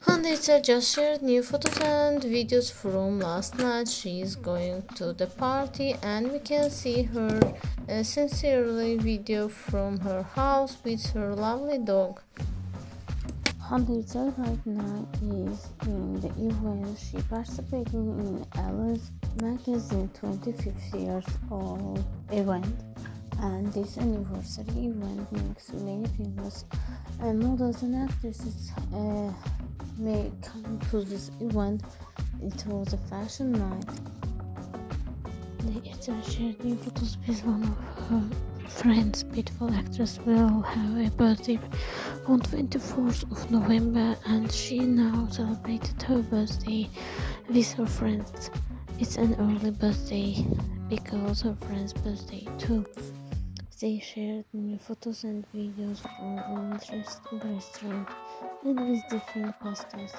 Handita just shared new photos and videos from last night. She is going to the party, and we can see her uh, sincerely video from her house with her lovely dog. Handita right now is in the event she participated in Alice magazine 25th years old event and this anniversary event makes many famous uh, models and actresses uh, may come to this event. It was a fashion night. The new photos with one of her friends. Beautiful actress will have a birthday on 24th of November, and she now celebrated her birthday with her friends. It's an early birthday because her friend's birthday too. They shared new photos and videos from interesting restaurant and with different pastors.